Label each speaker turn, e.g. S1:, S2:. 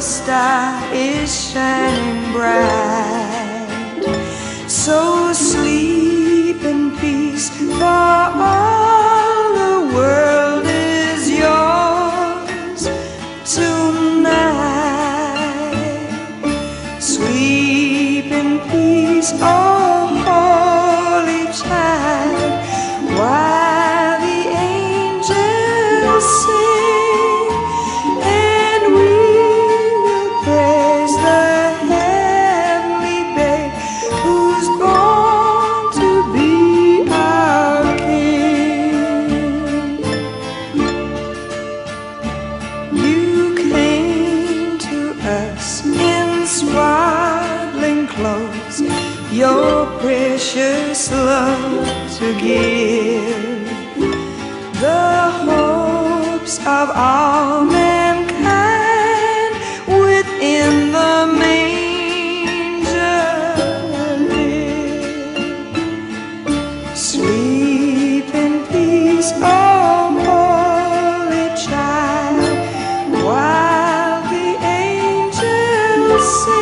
S1: star is shining bright. So sleep in peace, for all the world is yours tonight. Sleep in peace, You came to us in swaddling clothes, your precious love to give. The hopes of all mankind within the manger live. Sleep in peace. Oh, você.